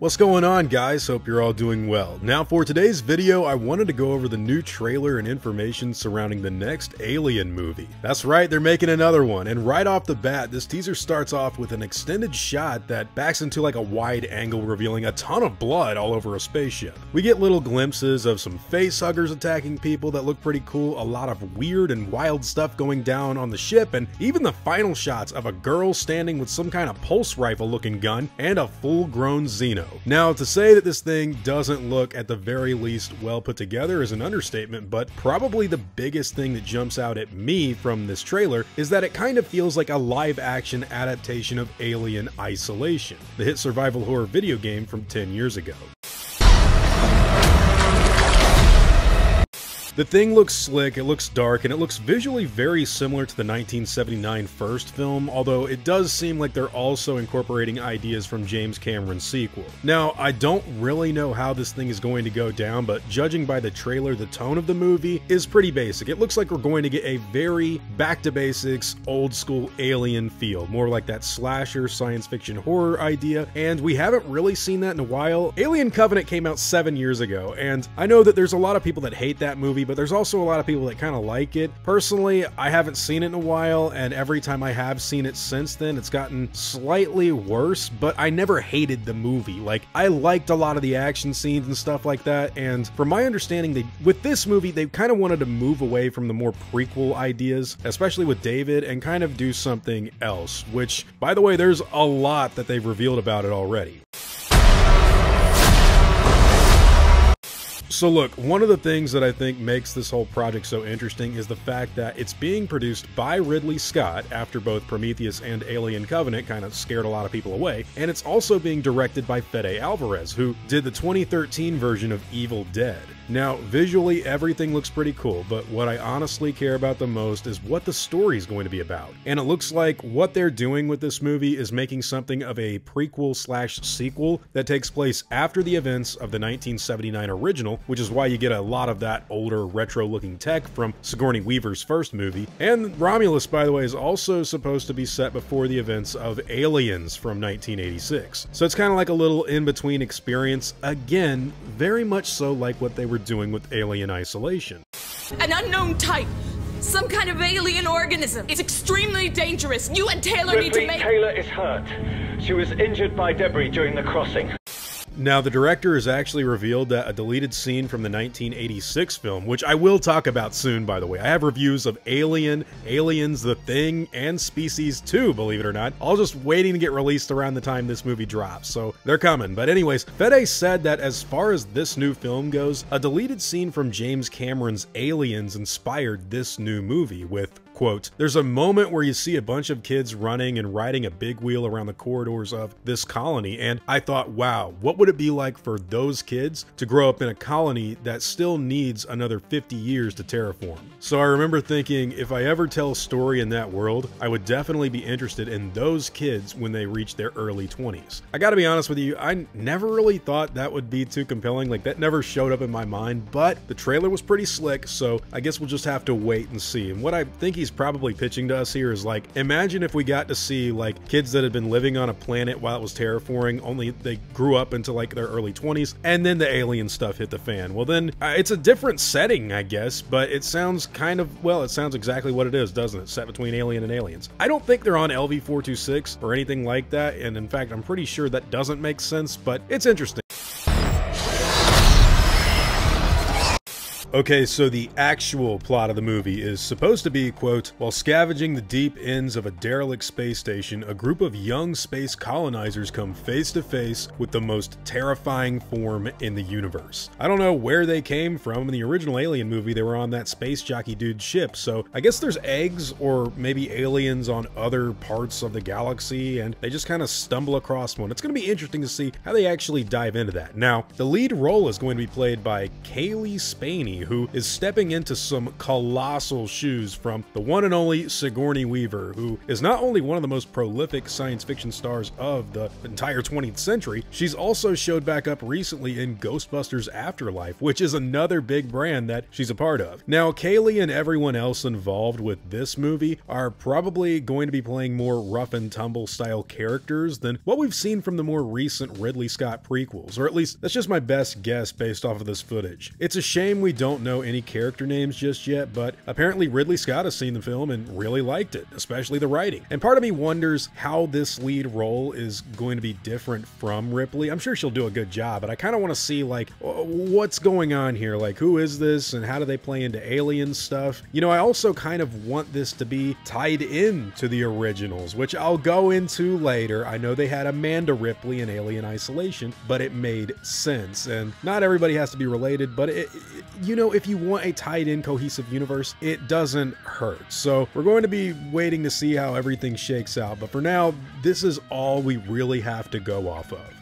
What's going on guys? Hope you're all doing well. Now for today's video, I wanted to go over the new trailer and information surrounding the next Alien movie. That's right, they're making another one, and right off the bat, this teaser starts off with an extended shot that backs into like a wide angle revealing a ton of blood all over a spaceship. We get little glimpses of some face huggers attacking people that look pretty cool, a lot of weird and wild stuff going down on the ship, and even the final shots of a girl standing with some kind of pulse rifle looking gun and a full-grown Xeno. Now, to say that this thing doesn't look at the very least well put together is an understatement, but probably the biggest thing that jumps out at me from this trailer is that it kind of feels like a live action adaptation of Alien Isolation, the hit survival horror video game from 10 years ago. The thing looks slick, it looks dark, and it looks visually very similar to the 1979 first film, although it does seem like they're also incorporating ideas from James Cameron's sequel. Now, I don't really know how this thing is going to go down, but judging by the trailer, the tone of the movie is pretty basic. It looks like we're going to get a very back to basics, old school alien feel, more like that slasher science fiction horror idea, and we haven't really seen that in a while. Alien Covenant came out seven years ago, and I know that there's a lot of people that hate that movie but there's also a lot of people that kind of like it. Personally, I haven't seen it in a while, and every time I have seen it since then, it's gotten slightly worse, but I never hated the movie. Like, I liked a lot of the action scenes and stuff like that, and from my understanding, they with this movie, they kind of wanted to move away from the more prequel ideas, especially with David, and kind of do something else, which, by the way, there's a lot that they've revealed about it already. So look, one of the things that I think makes this whole project so interesting is the fact that it's being produced by Ridley Scott after both Prometheus and Alien Covenant kind of scared a lot of people away, and it's also being directed by Fede Alvarez, who did the 2013 version of Evil Dead. Now, visually, everything looks pretty cool, but what I honestly care about the most is what the story is going to be about. And it looks like what they're doing with this movie is making something of a prequel slash sequel that takes place after the events of the 1979 original, which is why you get a lot of that older retro looking tech from Sigourney Weaver's first movie. And Romulus, by the way, is also supposed to be set before the events of Aliens from 1986. So it's kind of like a little in between experience, again, very much so like what they were doing with Alien Isolation. An unknown type. Some kind of alien organism. It's extremely dangerous. You and Taylor Ripley, need to make. Taylor is hurt. She was injured by debris during the crossing. Now, the director has actually revealed that a deleted scene from the 1986 film, which I will talk about soon, by the way. I have reviews of Alien, Aliens, The Thing, and Species 2, believe it or not, all just waiting to get released around the time this movie drops, so they're coming. But anyways, Fede said that as far as this new film goes, a deleted scene from James Cameron's Aliens inspired this new movie, with Quote, there's a moment where you see a bunch of kids running and riding a big wheel around the corridors of this colony, and I thought, wow, what would it be like for those kids to grow up in a colony that still needs another 50 years to terraform? So I remember thinking, if I ever tell a story in that world, I would definitely be interested in those kids when they reach their early 20s. I gotta be honest with you, I never really thought that would be too compelling, like that never showed up in my mind, but the trailer was pretty slick, so I guess we'll just have to wait and see. And what I think he's he's probably pitching to us here is like, imagine if we got to see like kids that had been living on a planet while it was terraforming, only they grew up into like their early 20s, and then the alien stuff hit the fan. Well, then uh, it's a different setting, I guess, but it sounds kind of, well, it sounds exactly what it is, doesn't it? Set between Alien and Aliens. I don't think they're on LV 426 or anything like that, and in fact, I'm pretty sure that doesn't make sense, but it's interesting. Okay, so the actual plot of the movie is supposed to be, quote, while scavenging the deep ends of a derelict space station, a group of young space colonizers come face to face with the most terrifying form in the universe. I don't know where they came from. In the original Alien movie, they were on that space jockey dude ship, so I guess there's eggs or maybe aliens on other parts of the galaxy, and they just kind of stumble across one. It's going to be interesting to see how they actually dive into that. Now, the lead role is going to be played by Cailee Spaeny, Who is stepping into some colossal shoes from the one and only Sigourney Weaver, who is not only one of the most prolific science fiction stars of the entire 20th century, she's also showed back up recently in Ghostbusters Afterlife, which is another big brand that she's a part of. Now, Cailee and everyone else involved with this movie are probably going to be playing more rough and tumble style characters than what we've seen from the more recent Ridley Scott prequels, or at least that's just my best guess based off of this footage. It's a shame we don't know any character names just yet, but apparently Ridley Scott has seen the film and really liked it, especially the writing. And part of me wonders how this lead role is going to be different from Ripley. I'm sure she'll do a good job, but I kind of want to see like what's going on here, like who is this and how do they play into alien stuff. You know, I also kind of want this to be tied in to the originals, which I'll go into later. I know they had Amanda Ripley in Alien Isolation, but it made sense. And not everybody has to be related, but it, it, you know, if you want a tied in cohesive universe, it doesn't hurt. So we're going to be waiting to see how everything shakes out. But for now, this is all we really have to go off of.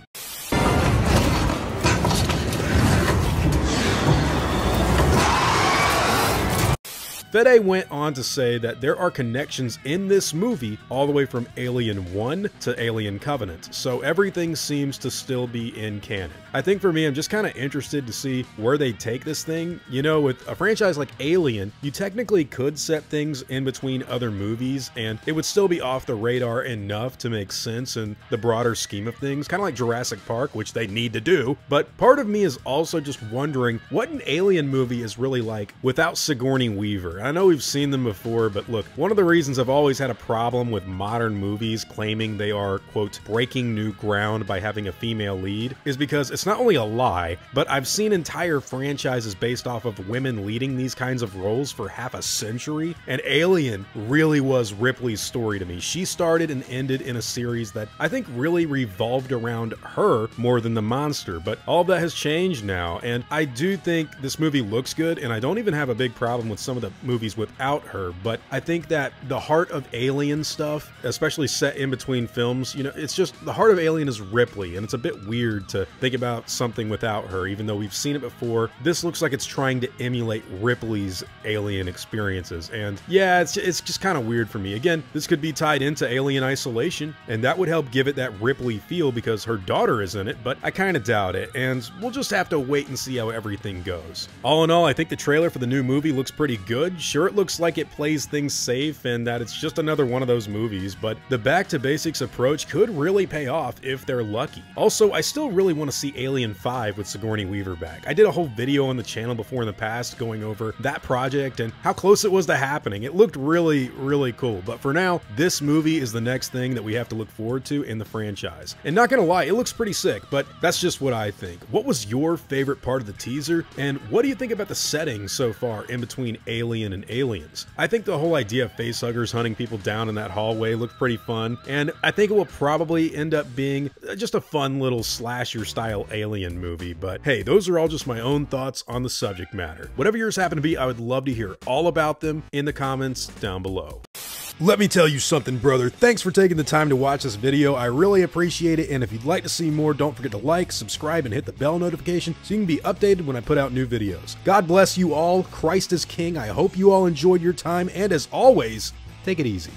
Fede went on to say that there are connections in this movie all the way from Alien 1 to Alien Covenant, so everything seems to still be in canon. I think for me, I'm just kind of interested to see where they take this thing. You know, with a franchise like Alien, you technically could set things in between other movies and it would still be off the radar enough to make sense in the broader scheme of things, kind of like Jurassic Park, which they need to do. But part of me is also just wondering what an Alien movie is really like without Sigourney Weaver. I know we've seen them before, but look, one of the reasons I've always had a problem with modern movies claiming they are, quote, breaking new ground by having a female lead is because it's not only a lie, but I've seen entire franchises based off of women leading these kinds of roles for half a century, and Alien really was Ripley's story to me. She started and ended in a series that I think really revolved around her more than the monster, but all that has changed now, and I do think this movie looks good, and I don't even have a big problem with some of the movies movies without her, but I think that the heart of Alien stuff, especially set in between films, you know, it's just the heart of Alien is Ripley, and it's a bit weird to think about something without her, even though we've seen it before. This looks like it's trying to emulate Ripley's Alien experiences, and yeah, it's, it's just kind of weird for me. Again, this could be tied into Alien Isolation, and that would help give it that Ripley feel because her daughter is in it, but I kind of doubt it, and we'll just have to wait and see how everything goes. All in all, I think the trailer for the new movie looks pretty good. Sure, it looks like it plays things safe and that it's just another one of those movies, but the back to basics approach could really pay off if they're lucky. Also, I still really want to see Alien 5 with Sigourney Weaver back. I did a whole video on the channel before in the past going over that project and how close it was to happening. It looked really, really cool, but for now, this movie is the next thing that we have to look forward to in the franchise. And not gonna lie, it looks pretty sick, but that's just what I think. What was your favorite part of the teaser, and what do you think about the setting so far in between Alien and aliens. I think the whole idea of facehuggers hunting people down in that hallway looked pretty fun, and I think it will probably end up being just a fun little slasher style alien movie. But hey, those are all just my own thoughts on the subject matter. Whatever yours happen to be, I would love to hear all about them in the comments down below. Let me tell you something, brother. Thanks for taking the time to watch this video. I really appreciate it. And if you'd like to see more, don't forget to like, subscribe, and hit the bell notification so you can be updated when I put out new videos. God bless you all. Christ is King. I hope you all enjoyed your time. And as always, take it easy.